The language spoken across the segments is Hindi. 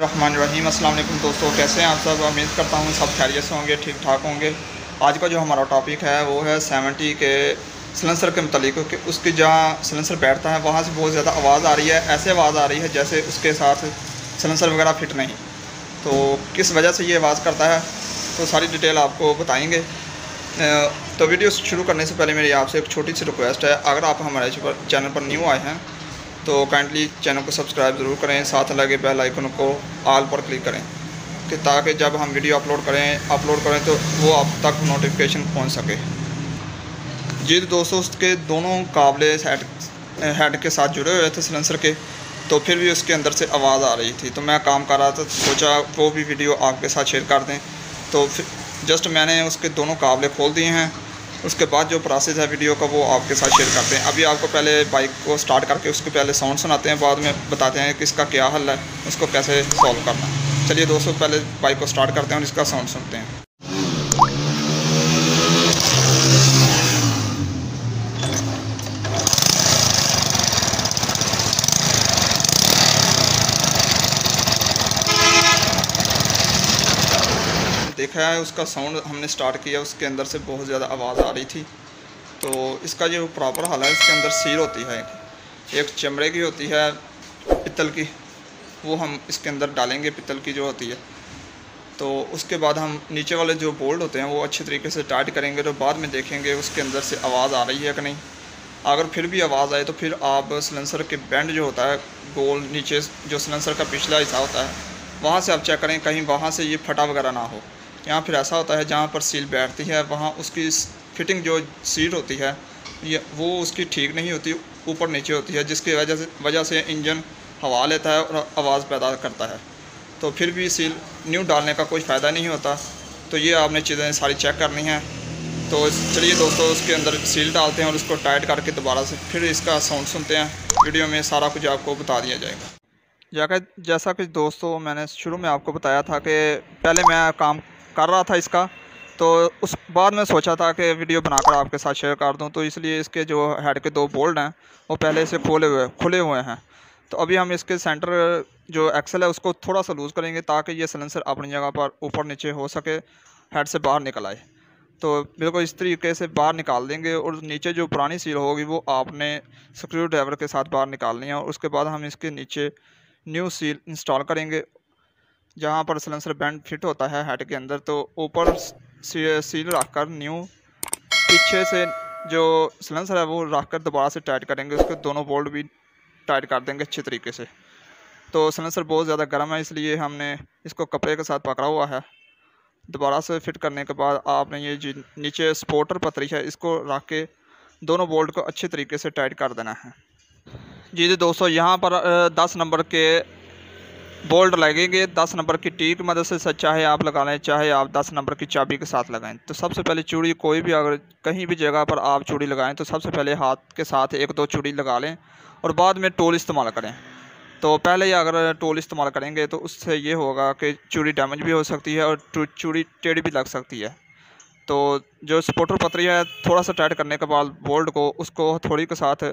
रहीम अस्सलाम वालेकुम दोस्तों, कैसे हैं आप सब? उम्मीद करता हूँ सब खैरियत से होंगे ठीक ठाक होंगे। आज का जो हमारा टॉपिक है, वो है सेवेंटी के सिलेंसर के मतलब कि उसकी जहाँ सिलेंसर बैठता है, वहाँ से बहुत ज़्यादा आवाज़ आ रही है, ऐसे आवाज़ आ रही है जैसे उसके साथ सिलेंसर वगैरह फिट नहीं। तो किस वजह से ये आवाज़ करता है तो सारी डिटेल आपको बताएँगे। तो वीडियो शुरू करने से पहले मेरी आपसे एक छोटी सी रिक्वेस्ट है। अगर आप हमारे चैनल पर न्यू आए हैं तो काइंडली चैनल को सब्सक्राइब ज़रूर करें, साथ लगे बेल आइकन को आल पर क्लिक करें, कि ताकि जब हम वीडियो अपलोड करें अपलोड करें तो वो आप तक नोटिफिकेशन पहुँच सके। जी दोस्तों उसके दोनों काबले हेड हेड के साथ जुड़े हुए थे सिलेंसर के तो फिर भी उसके अंदर से आवाज़ आ रही थी। तो मैं काम कर रहा था, सोचा वो भी वीडियो आपके साथ शेयर कर दें। तो फिर जस्ट मैंने उसके दोनों काबले खोल दिए हैं। उसके बाद जो प्रोसेस है वीडियो का, वो आपके साथ शेयर करते हैं। अभी आपको पहले बाइक को स्टार्ट करके उसके पहले साउंड सुनाते हैं, बाद में बताते हैं कि इसका क्या हल है, उसको कैसे सॉल्व करना चलिए दोस्तों, पहले बाइक को स्टार्ट करते हैं और इसका साउंड सुनते हैं। देखा है उसका साउंड हमने स्टार्ट किया, उसके अंदर से बहुत ज़्यादा आवाज़ आ रही थी। तो इसका जो प्रॉपर हाल है, इसके अंदर सील होती है एक। चमड़े की होती है, पित्तल की। वो हम इसके अंदर डालेंगे, पित्तल की जो होती है। तो उसके बाद हम नीचे वाले जो बोल्ट होते हैं, वो अच्छे तरीके से टाइट करेंगे तो बाद में देखेंगे उसके अंदर से आवाज़ आ रही है कि नहीं। अगर फिर भी आवाज़ आए तो फिर आप सिलेंसर के बैंड जो होता है, गोल नीचे जो सिलेंसर का पिछला हिस्सा होता है, वहाँ से आप चेक करें, कहीं वहाँ से ये फटा वगैरह ना हो। यहाँ फिर ऐसा होता है जहाँ पर सील बैठती है, वहाँ उसकी फिटिंग जो सीट होती है, ये वो उसकी ठीक नहीं होती, ऊपर नीचे होती है, जिसकी वजह से वजह से इंजन हवा लेता है और आवाज़ पैदा करता है। तो फिर भी सील न्यू डालने का कोई फ़ायदा नहीं होता। तो ये आपने चीज़ें सारी चेक करनी है। तो चलिए दोस्तों, उसके अंदर सील डालते हैं और उसको टाइट करके दोबारा से फिर इसका साउंड सुनते हैं। वीडियो में सारा कुछ आपको बता दिया जाएगा। जैसा कि दोस्तों, मैंने शुरू में आपको बताया था कि पहले मैं काम कर रहा था इसका। तो उस बाद में सोचा था कि वीडियो बनाकर आपके साथ शेयर कर दूँ तो इसलिए इसके जो हेड के दो बोल्ट हैं, वो पहले से खोले हुए, खुले हुए हैं। तो अभी हम इसके सेंटर जो एक्सल है, उसको थोड़ा सा लूज़ करेंगे ताकि ये सिलेंसर अपनी जगह पर ऊपर नीचे हो सके हेड से बाहर निकल आए। तो बिल्कुल इस तरीके से बाहर निकाल देंगे और नीचे जो पुरानी सील होगी, वो आपने स्क्रू ड्राइवर के साथ बाहर निकालनी है और उसके बाद हम इसके नीचे न्यू सील इंस्टॉल करेंगे जहाँ पर सिलेंसर बैंड फिट होता है हेड के अंदर तो ऊपर सील रख कर न्यू पीछे से जो सिलेंसर है वो रख कर दोबारा से टाइट करेंगे। उसके दोनों बोल्ट भी टाइट कर देंगे अच्छे तरीके से। तो सिलेंसर बहुत ज़्यादा गर्म है, इसलिए हमने इसको कपड़े के साथ पकड़ा हुआ है। दोबारा से फिट करने के बाद आपने ये जो नीचे स्पोर्टर पतरी है, इसको रख के दोनों बोल्ट को अच्छे तरीके से टाइट कर देना है। जी जी दोस्तों, यहाँ पर दस नंबर के बोल्ट लगेंगे, दस नंबर की टी की मदद से चाहे आप लगा लें, चाहे आप दस नंबर की चाबी के साथ लगाएँ। तो सबसे पहले चूड़ी कोई भी अगर कहीं भी जगह पर आप चूड़ी लगाएँ तो सबसे पहले हाथ के साथ एक दो चूड़ी लगा लें और बाद में टोल इस्तेमाल करें। तो पहले ही अगर टोल इस्तेमाल करेंगे तो उससे ये होगा कि चूड़ी डैमेज भी हो सकती है और चूड़ी टेढ़ी भी लग सकती है। तो जो सपोर्टर पतरी है थोड़ा सा टाइट करने के बाद बोल्ट को, उसको थोड़ी के साथ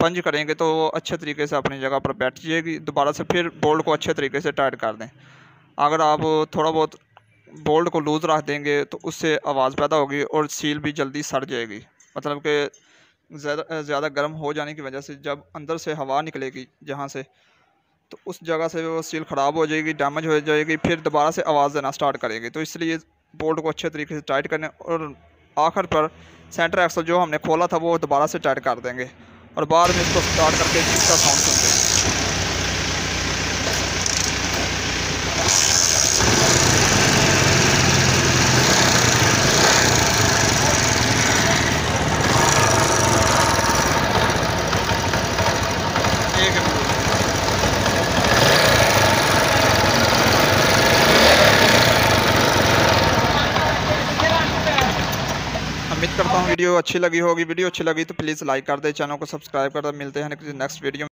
पंज करेंगे तो वो अच्छे तरीके से अपनी जगह पर बैठ जाएगी। दोबारा से फिर बोल्ट को अच्छे तरीके से टाइट कर दें। अगर आप थोड़ा बहुत बोल्ट को लूज़ रख देंगे तो उससे आवाज़ पैदा होगी और सील भी जल्दी सड़ जाएगी। मतलब कि ज़्यादा ज़्यादा गर्म हो जाने की वजह से जब अंदर से हवा निकलेगी जहाँ से तो उस जगह से वो सील ख़राब हो जाएगी डैमेज हो जाएगी, फिर दोबारा से आवाज़ देना स्टार्ट करेगी। तो इसलिए बोल्ट को अच्छे तरीके से टाइट करने और आखिर पर सेंटर एक्सल जो हमने खोला था वो दोबारा से टाइट कर देंगे। और बाद में इसको स्टार्ट करके इसका साउंड सुनते हैं वीडियो अच्छी लगी होगी, वीडियो अच्छी लगी तो प्लीज़ लाइक कर दे चैनल को सब्सक्राइब कर दे। मिलते हैं नेक्स्ट वीडियो